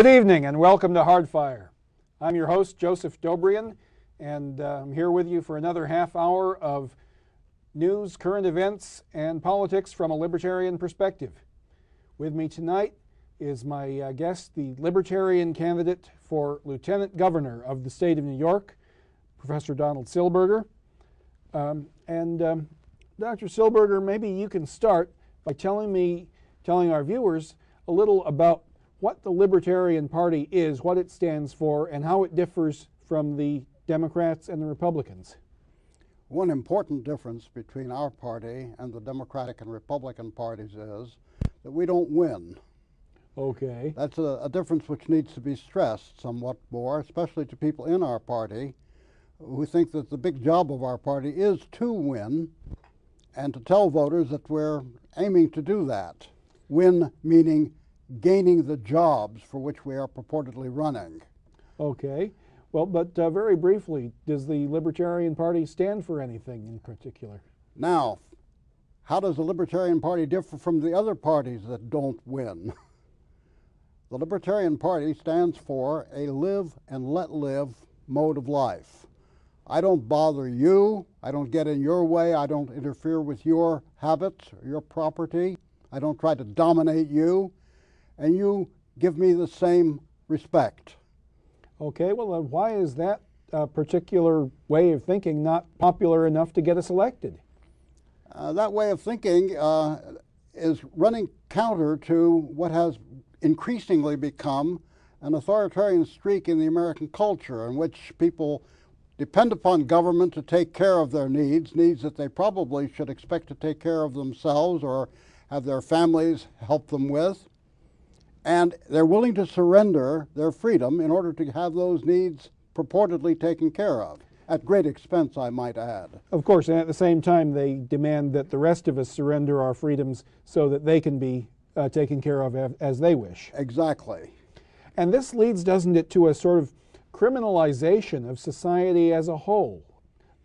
Good evening and welcome to Hardfire. I'm your host, Joseph Dobrian, and uh, I'm here with you for another half hour of news, current events, and politics from a libertarian perspective. With me tonight is my uh, guest, the libertarian candidate for lieutenant governor of the state of New York, Professor Donald Silberger. Um, and um, Dr. Silberger, maybe you can start by telling me, telling our viewers a little about what the Libertarian Party is, what it stands for, and how it differs from the Democrats and the Republicans. One important difference between our party and the Democratic and Republican parties is that we don't win. Okay. That's a, a, difference which needs to be stressed somewhat more, especially to people in our party who think that the big job of our party is to win and to tell voters that we're aiming to do that. Win meaning gaining the jobs for which we are purportedly running. Okay. Well, but uh, very briefly, does the Libertarian Party stand for anything in particular? Now, how does the Libertarian Party differ from the other parties that don't win? the Libertarian Party stands for a live and let live mode of life. I don't bother you, I don't get in your way, I don't interfere with your habits or your property, I don't try to dominate you and you give me the same respect. Okay, well, uh, why is that uh, particular way of thinking not popular enough to get us elected? Uh, that way of thinking uh, is running counter to what has increasingly become an authoritarian streak in the American culture in which people depend upon government to take care of their needs, needs that they probably should expect to take care of themselves or have their families help them with and they're willing to surrender their freedom in order to have those needs purportedly taken care of. At great expense, I might add. Of course, and at the same time, they demand that the rest of us surrender our freedoms so that they can be uh, taken care of as they wish. Exactly. And this leads, doesn't it, to a sort of criminalization of society as a whole?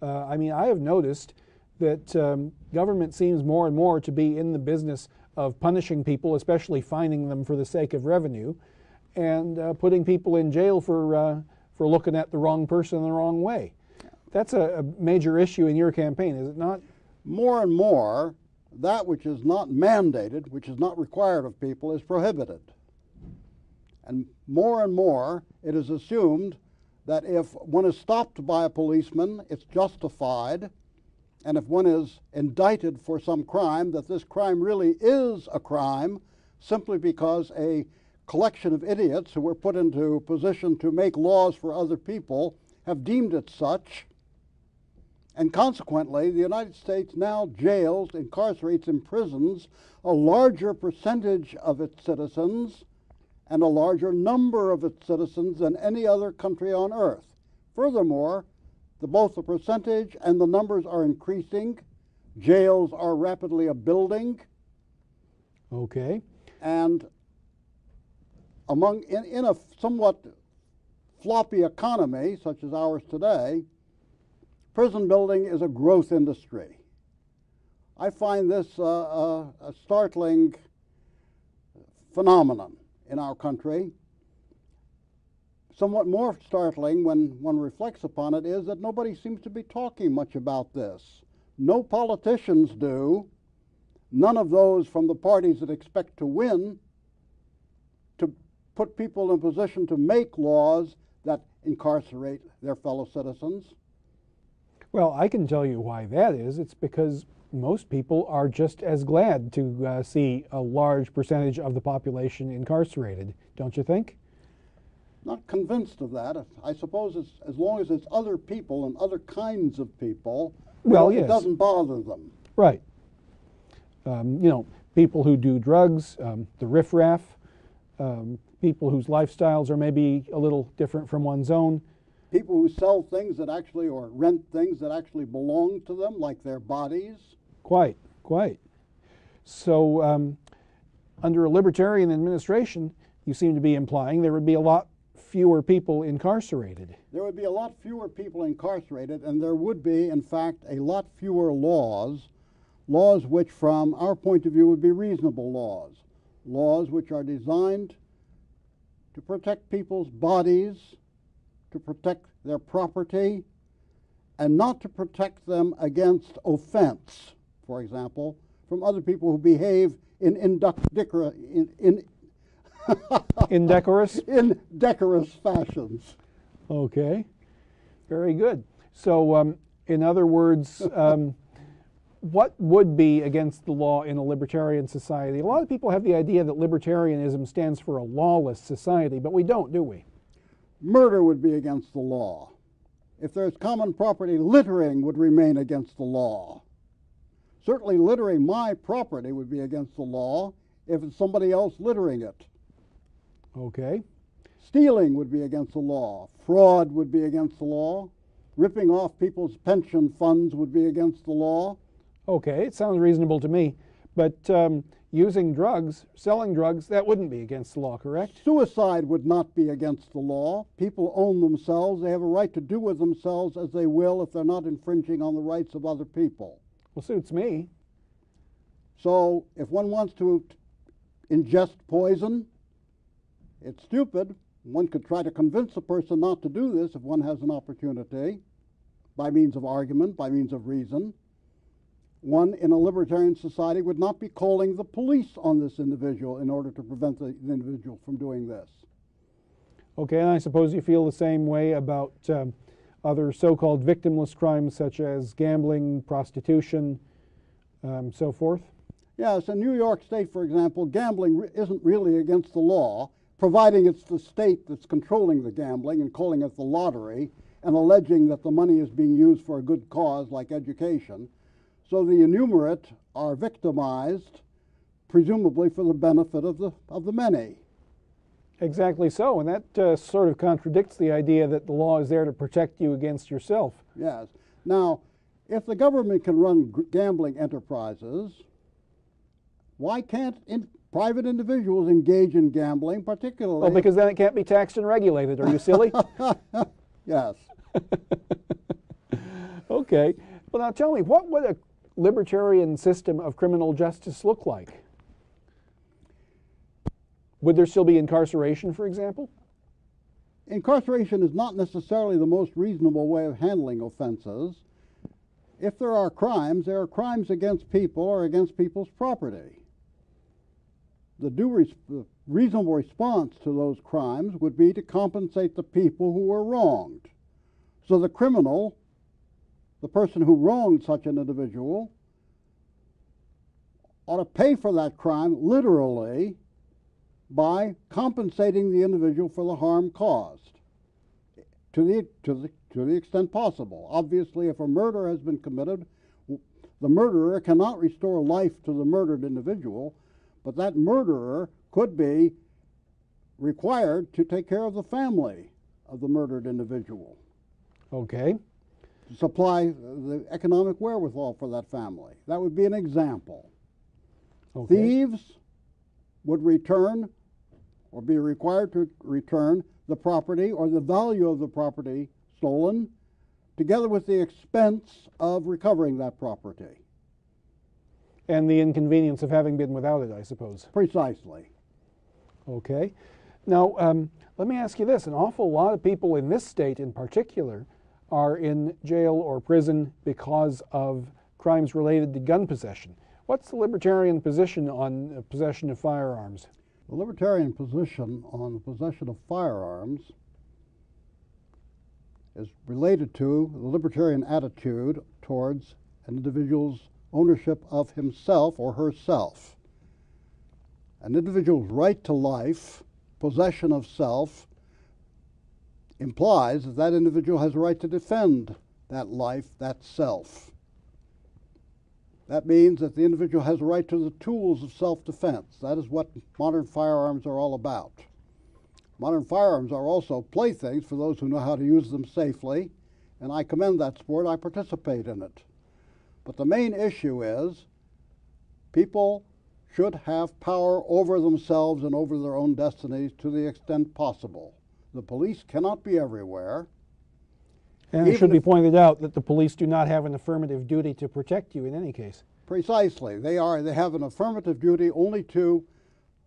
Uh, I mean, I have noticed that um, government seems more and more to be in the business of punishing people, especially fining them for the sake of revenue, and uh, putting people in jail for, uh, for looking at the wrong person the wrong way. That's a, a major issue in your campaign, is it not? More and more, that which is not mandated, which is not required of people, is prohibited. And more and more, it is assumed that if one is stopped by a policeman, it's justified and if one is indicted for some crime, that this crime really is a crime simply because a collection of idiots who were put into position to make laws for other people have deemed it such. And consequently, the United States now jails, incarcerates, imprisons a larger percentage of its citizens and a larger number of its citizens than any other country on earth. Furthermore, the, both the percentage and the numbers are increasing. Jails are rapidly a building. Okay. And among in, in a somewhat floppy economy such as ours today, prison building is a growth industry. I find this uh, a, a startling phenomenon in our country somewhat more startling when one reflects upon it is that nobody seems to be talking much about this. No politicians do, none of those from the parties that expect to win, to put people in a position to make laws that incarcerate their fellow citizens. Well, I can tell you why that is. It's because most people are just as glad to uh, see a large percentage of the population incarcerated, don't you think? Not convinced of that. I suppose it's, as long as it's other people and other kinds of people, well, yes. it doesn't bother them. Right. Um, you know, people who do drugs, um, the riffraff, um, people whose lifestyles are maybe a little different from one's own. People who sell things that actually, or rent things that actually belong to them, like their bodies. Quite, quite. So, um, under a libertarian administration, you seem to be implying there would be a lot fewer people incarcerated. There would be a lot fewer people incarcerated, and there would be, in fact, a lot fewer laws, laws which, from our point of view, would be reasonable laws, laws which are designed to protect people's bodies, to protect their property, and not to protect them against offense, for example, from other people who behave in, in, in Indecorous? indecorous fashions. Okay, very good. So, um, in other words, um, what would be against the law in a libertarian society? A lot of people have the idea that libertarianism stands for a lawless society, but we don't, do we? Murder would be against the law. If there's common property, littering would remain against the law. Certainly, littering my property would be against the law if it's somebody else littering it. Okay. Stealing would be against the law. Fraud would be against the law. Ripping off people's pension funds would be against the law. Okay, it sounds reasonable to me. But um, using drugs, selling drugs, that wouldn't be against the law, correct? Suicide would not be against the law. People own themselves. They have a right to do with themselves as they will if they're not infringing on the rights of other people. Well, suits me. So if one wants to ingest poison, it's stupid. One could try to convince a person not to do this if one has an opportunity by means of argument, by means of reason. One in a libertarian society would not be calling the police on this individual in order to prevent the individual from doing this. Okay, and I suppose you feel the same way about um, other so called victimless crimes such as gambling, prostitution, um, so forth? Yes, in New York State, for example, gambling isn't really against the law, providing it's the state that's controlling the gambling and calling it the lottery and alleging that the money is being used for a good cause like education. So the innumerate are victimized, presumably for the benefit of the, of the many. Exactly so, and that uh, sort of contradicts the idea that the law is there to protect you against yourself. Yes. Now, if the government can run g- gambling enterprises, why can't in private individuals engage in gambling, particularly? Well, because then it can't be taxed and regulated. Are you silly? yes. okay. Well, now tell me, what would a libertarian system of criminal justice look like? Would there still be incarceration, for example? Incarceration is not necessarily the most reasonable way of handling offenses. If there are crimes, there are crimes against people or against people's property. The due res- the reasonable response to those crimes would be to compensate the people who were wronged. So the criminal, the person who wronged such an individual, ought to pay for that crime literally by compensating the individual for the harm caused to the, to the, to the extent possible. Obviously, if a murder has been committed, the murderer cannot restore life to the murdered individual, but that murderer could be required to take care of the family of the murdered individual, Okay. to supply the economic wherewithal for that family. That would be an example. Okay. Thieves would return or be required to return the property or the value of the property stolen, together with the expense of recovering that property. And the inconvenience of having been without it, I suppose. Precisely. Okay. Now, um, let me ask you this an awful lot of people in this state in particular are in jail or prison because of crimes related to gun possession. What's the libertarian position on uh, possession of firearms? The libertarian position on the possession of firearms is related to the libertarian attitude towards an individual's ownership of himself or herself. An individual's right to life, possession of self, implies that that individual has a right to defend that life, that self. That means that the individual has a right to the tools of self defense. That is what modern firearms are all about. Modern firearms are also playthings for those who know how to use them safely, and I commend that sport. I participate in it. But the main issue is people should have power over themselves and over their own destinies to the extent possible. The police cannot be everywhere. And it should be pointed out that the police do not have an affirmative duty to protect you in any case. Precisely. They are they have an affirmative duty only to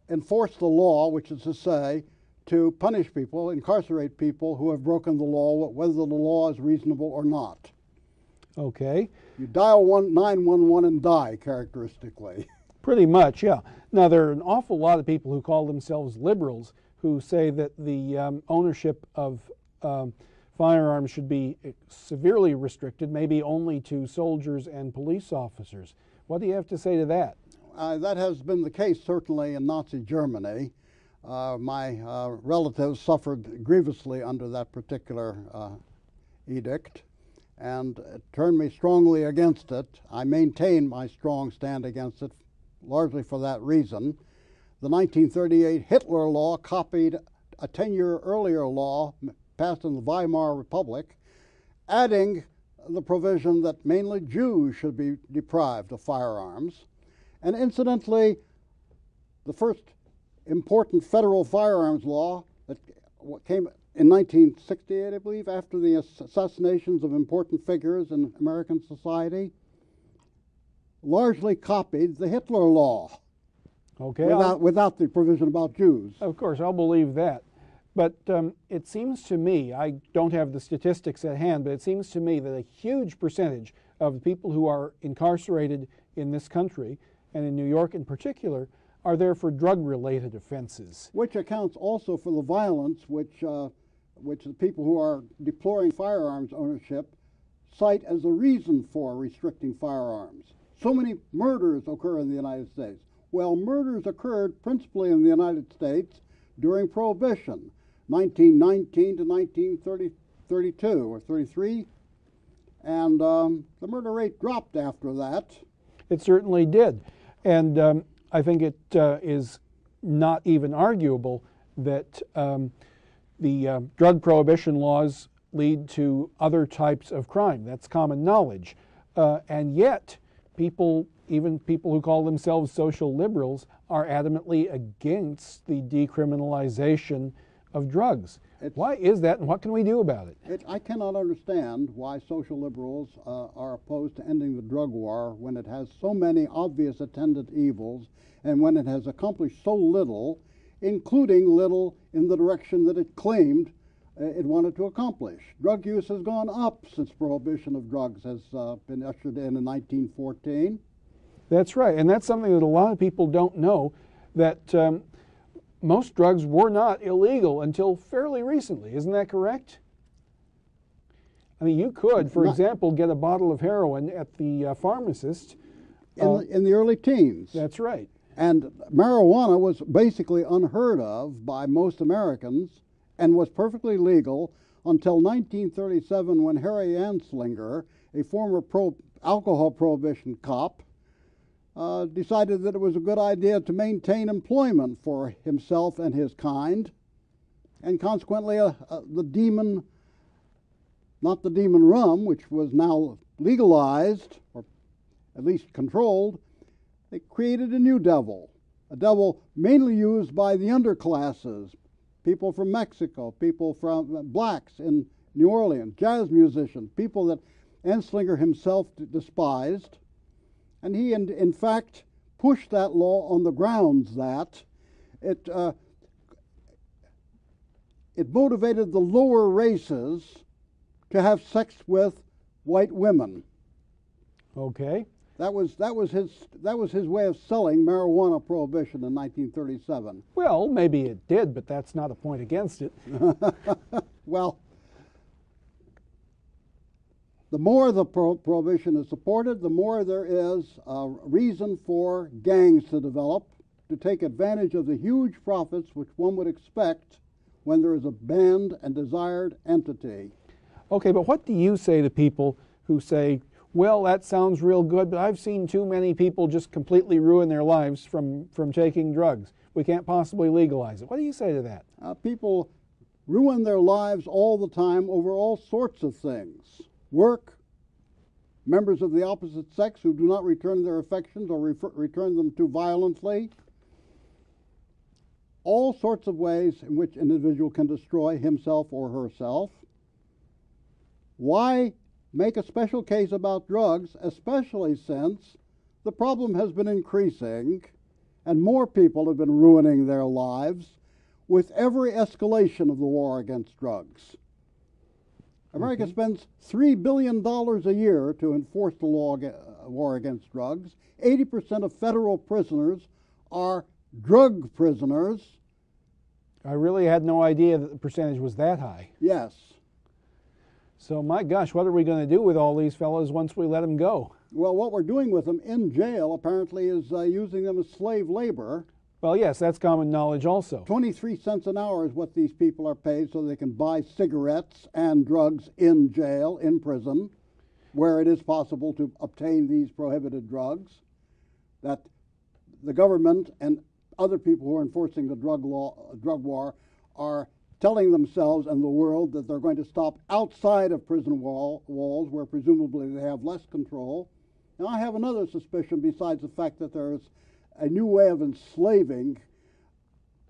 enforce the law, which is to say, to punish people, incarcerate people who have broken the law, whether the law is reasonable or not. Okay. You dial one, 911 and die, characteristically. Pretty much, yeah. Now, there are an awful lot of people who call themselves liberals who say that the um, ownership of um, firearms should be severely restricted, maybe only to soldiers and police officers. What do you have to say to that? Uh, that has been the case certainly in Nazi Germany. Uh, my uh, relatives suffered grievously under that particular uh, edict and turned me strongly against it. I maintain my strong stand against it largely for that reason. The 1938 Hitler Law copied a 10 year earlier law passed in the Weimar Republic, adding the provision that mainly Jews should be deprived of firearms. And incidentally, the first important federal firearms law that came in 1968, I believe, after the assassinations of important figures in American society, largely copied the Hitler law. Okay. Without, without the provision about Jews. Of course, I'll believe that. But um, it seems to me, I don't have the statistics at hand, but it seems to me that a huge percentage of the people who are incarcerated in this country, and in New York in particular, are there for drug related offenses. Which accounts also for the violence which, uh, which the people who are deploring firearms ownership cite as a reason for restricting firearms. So many murders occur in the United States. Well, murders occurred principally in the United States during Prohibition, 1919 to 1932 or 33, and um, the murder rate dropped after that. It certainly did. And um, I think it uh, is not even arguable that um, the uh, drug prohibition laws lead to other types of crime. That's common knowledge. Uh, and yet, people, even people who call themselves social liberals, are adamantly against the decriminalization of drugs. It's, why is that, and what can we do about it? it I cannot understand why social liberals uh, are opposed to ending the drug war when it has so many obvious attendant evils and when it has accomplished so little, including little in the direction that it claimed uh, it wanted to accomplish. Drug use has gone up since prohibition of drugs has uh, been ushered in in 1914. That's right, and that's something that a lot of people don't know. That um, most drugs were not illegal until fairly recently. Isn't that correct? I mean, you could, for example, get a bottle of heroin at the uh, pharmacist. In, uh, the, in the early teens. That's right. And marijuana was basically unheard of by most Americans and was perfectly legal until 1937 when Harry Anslinger, a former pro alcohol prohibition cop, uh, decided that it was a good idea to maintain employment for himself and his kind, and consequently, uh, uh, the demon, not the demon rum, which was now legalized or at least controlled, they created a new devil, a devil mainly used by the underclasses, people from Mexico, people from uh, blacks in New Orleans, jazz musicians, people that Anslinger himself despised and he, in, in fact, pushed that law on the grounds that it, uh, it motivated the lower races to have sex with white women. Okay. That was that was his that was his way of selling marijuana prohibition in 1937. Well, maybe it did, but that's not a point against it. well, the more the pro prohibition is supported, the more there is a reason for gangs to develop to take advantage of the huge profits which one would expect when there is a banned and desired entity. Okay, but what do you say to people who say, well, that sounds real good, but I've seen too many people just completely ruin their lives from, from taking drugs. We can't possibly legalize it. What do you say to that? Uh, people ruin their lives all the time over all sorts of things work, members of the opposite sex who do not return their affections or refer, return them too violently, all sorts of ways in which an individual can destroy himself or herself. Why make a special case about drugs, especially since the problem has been increasing and more people have been ruining their lives with every escalation of the war against drugs. America Mm-hmm. spends $3 billion a year to enforce the law, uh, war against drugs. 80% of federal prisoners are drug prisoners. I really had no idea that the percentage was that high. Yes. So, my gosh, what are we going to do with all these fellows once we let them go? Well, what we're doing with them in jail apparently is uh, using them as slave labor. Well, yes, that's common knowledge also. 23 cents an hour is what these people are paid so they can buy cigarettes and drugs in jail, in prison, where it is possible to obtain these prohibited drugs. That the government and other people who are enforcing the drug law, drug war, are telling themselves and the world that they're going to stop outside of prison wall, walls, where presumably they have less control. Now, I have another suspicion besides the fact that there is a new way of enslaving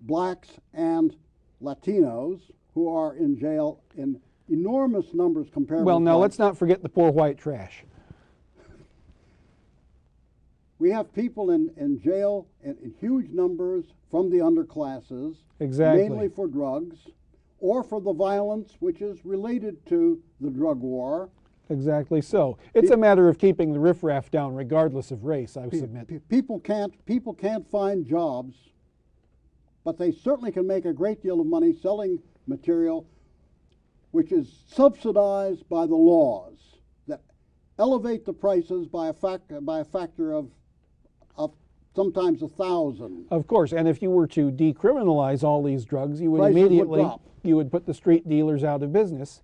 blacks and Latinos who are in jail in enormous numbers compared Well, now let's not forget the poor white trash. We have people in, in jail in, in huge numbers from the underclasses, Exactly. mainly for drugs or for the violence which is related to the drug war. Exactly so. It's a matter of keeping the riffraff down, regardless of race, I would submit. People can't people can't find jobs, but they certainly can make a great deal of money selling material which is subsidized by the laws that elevate the prices by a fact by a factor of sometimes a thousand. Of course, and if you were to decriminalize all these drugs, you would Prices immediately drop. you would put the street dealers out of business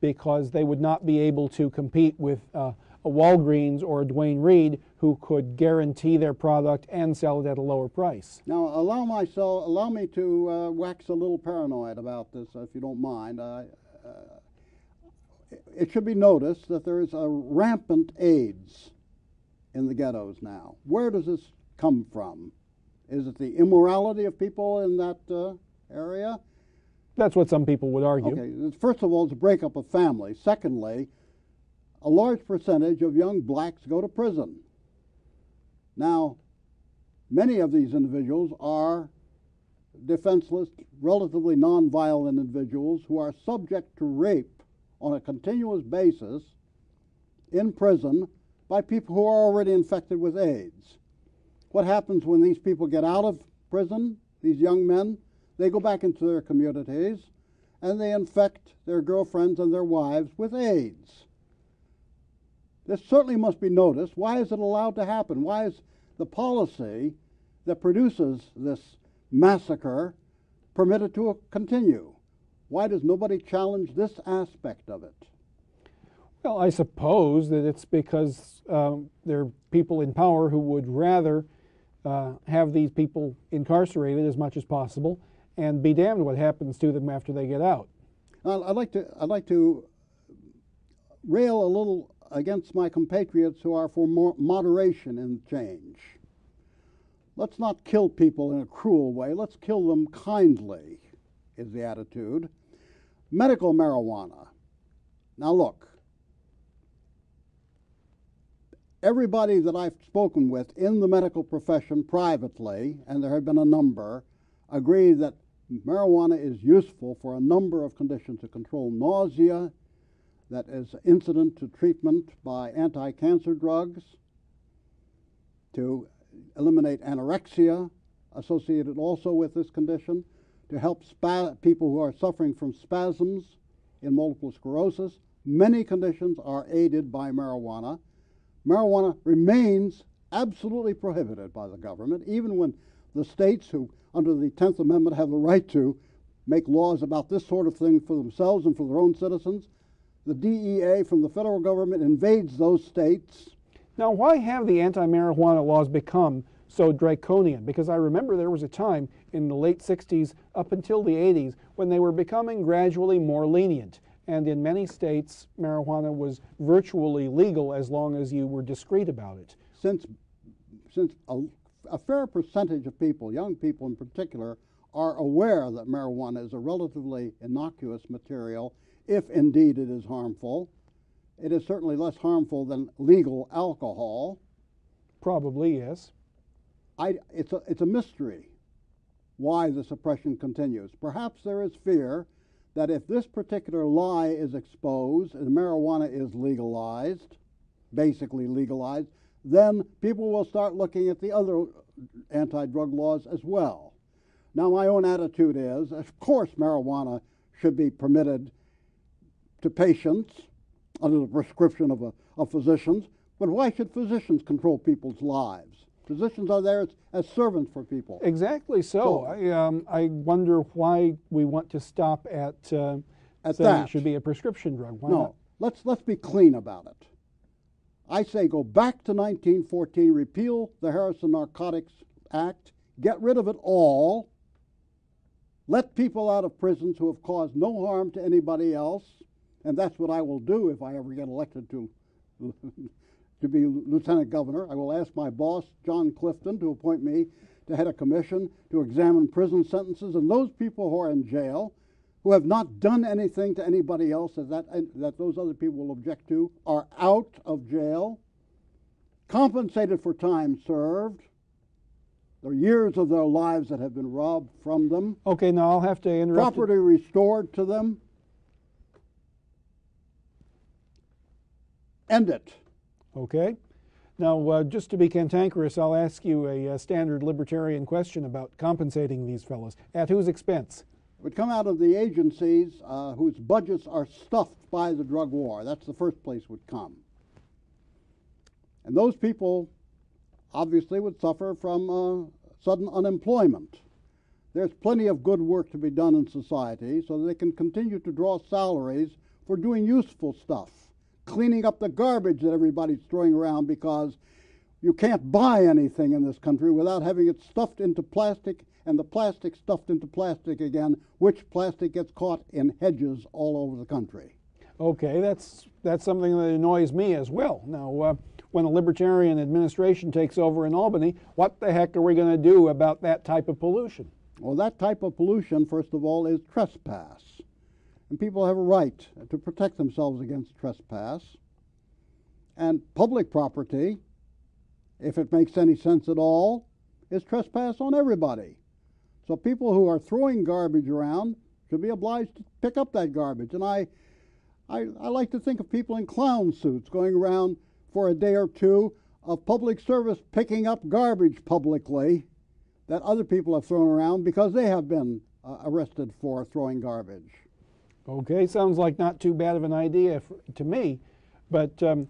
because they would not be able to compete with uh, a Walgreens or a Duane Reade who could guarantee their product and sell it at a lower price. Now, allow myself, allow me to uh, wax a little paranoid about this, if you don't mind. I, uh, it should be noticed that there is a rampant AIDS in the ghettos now. Where does this come from? Is it the immorality of people in that uh, area? That's what some people would argue. Okay, first of all, it's a breakup of families. Secondly, a large percentage of young blacks go to prison. Now, many of these individuals are defenseless, relatively nonviolent individuals who are subject to rape on a continuous basis in prison by people who are already infected with AIDS. What happens when these people get out of prison, these young men? They go back into their communities and they infect their girlfriends and their wives with AIDS. This certainly must be noticed. Why is it allowed to happen? Why is the policy that produces this massacre permitted to continue? Why does nobody challenge this aspect of it? Well, I suppose that it's because um, there are people in power who would rather uh, have these people incarcerated as much as possible and be damned what happens to them after they get out. I'd like to I'd like to rail a little against my compatriots who are for more moderation in change. Let's not kill people in a cruel way. Let's kill them kindly, is the attitude. Medical marijuana. Now, look, everybody that I've spoken with in the medical profession privately, and there have been a number, agree that marijuana is useful for a number of conditions to control nausea, that is incident to treatment by anti cancer drugs, to eliminate anorexia associated also with this condition, to help people who are suffering from spasms in multiple sclerosis. Many conditions are aided by marijuana. Marijuana remains absolutely prohibited by the government, even when the states who, under the 10th Amendment, have the right to make laws about this sort of thing for themselves and for their own citizens. The DEA from the federal government invades those states. Now, why have the anti marijuana laws become so draconian? Because I remember there was a time in the late 60s up until the 80s when they were becoming gradually more lenient. And in many states, marijuana was virtually legal as long as you were discreet about it. Since, since a, a fair percentage of people, young people in particular, are aware that marijuana is a relatively innocuous material, if indeed it is harmful. It is certainly less harmful than legal alcohol. Probably, yes. I, it's, a, it's a mystery why the suppression continues. Perhaps there is fear that if this particular lie is exposed and marijuana is legalized, basically legalized, then people will start looking at the other anti drug laws as well. Now, my own attitude is of course, marijuana should be permitted to patients under the prescription of, a, of physicians, but why should physicians control people's lives? Physicians are there as, as servants for people. Exactly so. So- I, um, I wonder why we want to stop at, uh, At saying that. it should be a prescription drug. Why no, not? let's let's be clean about it. I say go back to 1914, repeal the Harrison Narcotics Act, get rid of it all, let people out of prisons who have caused no harm to anybody else, and that's what I will do if I ever get elected to to be lieutenant governor. I will ask my boss, John Clifton, to appoint me to head a commission to examine prison sentences, and those people who are in jail who have not done anything to anybody else that, that, that those other people will object to are out of jail, compensated for time served, the years of their lives that have been robbed from them, Okay, now I'll have to interrupt. property restored to them. End it. Okay. Now, uh, just to be cantankerous, I'll ask you a, uh standard libertarian question about compensating these fellows. At whose expense? It would come out of the agencies uh, whose budgets are stuffed by the drug war. That's the first place it would come. And those people obviously would suffer from uh, sudden unemployment. There's plenty of good work to be done in society so they can continue to draw salaries for doing useful stuff, cleaning up the garbage that everybody's throwing around because you can't buy anything in this country without having it stuffed into plastic and the plastic stuffed into plastic again, which plastic gets caught in hedges all over the country. Okay, that's that's something that annoys me as well. Now, uh, when a libertarian administration takes over in Albany, what the heck are we going to do about that type of pollution? Well, that type of pollution, first of all, is trespass. And people have a right to protect themselves against trespass. And public property, if it makes any sense at all, is trespass on everybody. So people who are throwing garbage around should be obliged to pick up that garbage. And I, I, I like to think of people in clown suits going around for a day or two of public service picking up garbage publicly that other people have thrown around because they have been uh, arrested for throwing garbage. Okay, sounds like not too bad of an idea f to me, but um,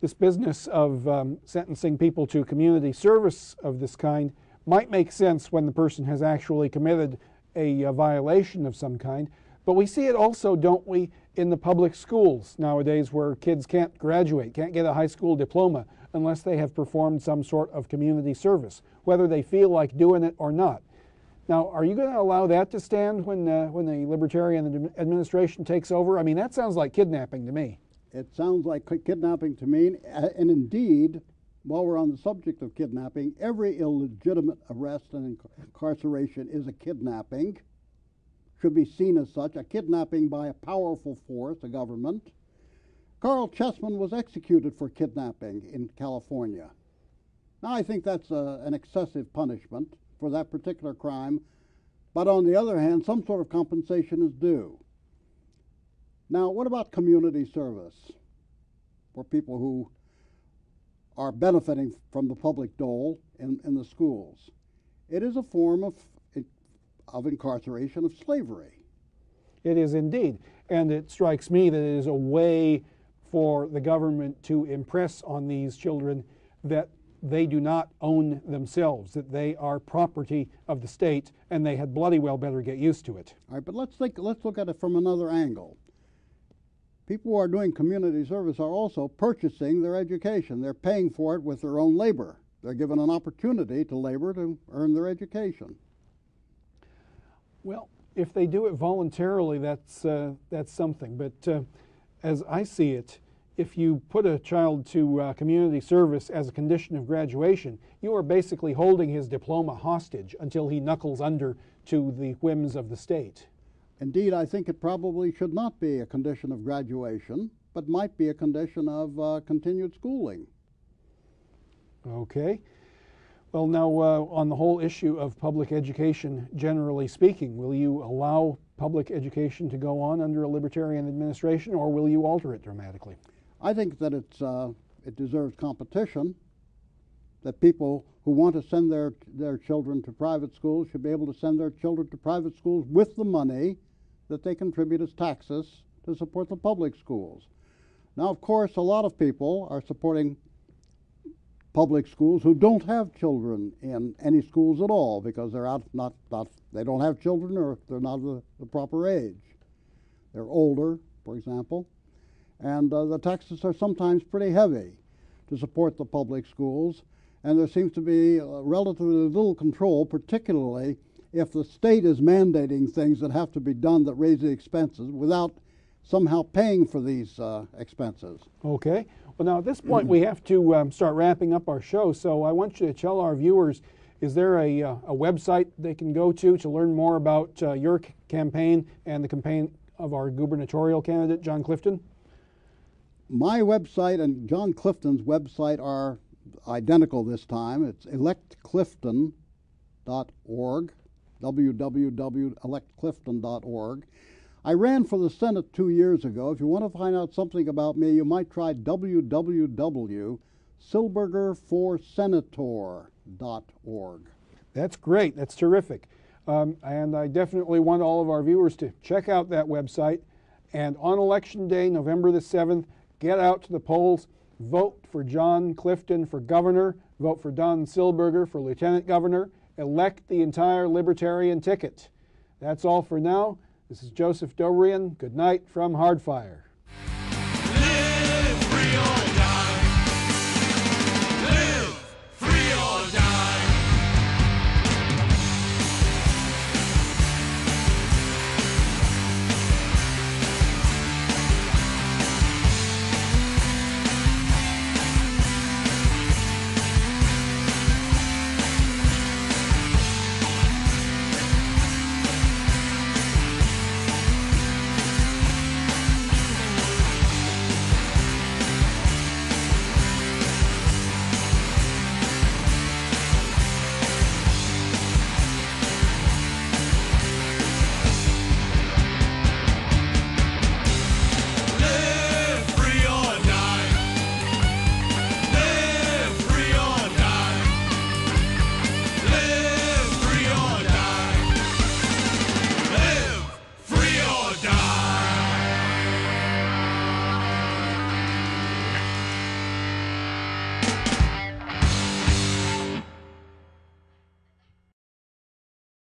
this business of um, sentencing people to community service of this kind might make sense when the person has actually committed a, uh violation of some kind. But we see it also, don't we, in the public schools nowadays where kids can't graduate, can't get a high school diploma unless they have performed some sort of community service, whether they feel like doing it or not. Now, are you going to allow that to stand when, uh, when the Libertarian administration takes over? I mean, that sounds like kidnapping to me. It sounds like kidnapping to me, and indeed, while we're on the subject of kidnapping, every illegitimate arrest and incarceration is a kidnapping, should be seen as such, a kidnapping by a powerful force, a government. Caryl Chessman was executed for kidnapping in California. Now, I think that's a, an excessive punishment for that particular crime, but on the other hand, some sort of compensation is due. Now, what about community service for people who are benefiting from the public dole in, in the schools? It is a form of, of incarceration of slavery. It is indeed. And it strikes me that it is a way for the government to impress on these children that they do not own themselves, that they are property of the state, and they had bloody well better get used to it. All right, but let's think. Let's look at it from another angle. People who are doing community service are also purchasing their education. They're paying for it with their own labor. They're given an opportunity to labor to earn their education. Well, if they do it voluntarily, that's uh, that's something. But uh, as I see it, if you put a child to uh, community service as a condition of graduation, you are basically holding his diploma hostage until he knuckles under to the whims of the state. Indeed, I think it probably should not be a condition of graduation, but might be a condition of uh, continued schooling. Okay. Well, now, uh, on the whole issue of public education, generally speaking, will you allow public education to go on under a libertarian administration, or will you alter it dramatically? I think that it's, uh, it deserves competition, that people who want to send their, their children to private schools should be able to send their children to private schools with the money that they contribute as taxes to support the public schools. Now, of course, a lot of people are supporting public schools who don't have children in any schools at all because they're out not, not they don't have children or they're not the, the proper age. They're older, for example, and uh, the taxes are sometimes pretty heavy to support the public schools, and there seems to be uh, relatively little control, particularly if the state is mandating things that have to be done that raise the expenses without somehow paying for these uh, expenses. Okay. Well, now at this point, we have to um, start wrapping up our show. So I want you to tell our viewers is there a, uh, a website they can go to to learn more about uh, your campaign and the campaign of our gubernatorial candidate, John Clifton? My website and John Clifton's website are identical this time. It's electclifton.org, www.electclifton.org. I ran for the Senate two years ago. If you want to find out something about me, you might try www.silberger4senator.org. That's great. That's terrific. Um, and I definitely want all of our viewers to check out that website. And on election day, November the 7th, get out to the polls, vote for John Clifton for governor, vote for Don Silberger for lieutenant governor, elect the entire libertarian ticket. That's all for now. This is Joseph Dobrian. Good night from Hardfire.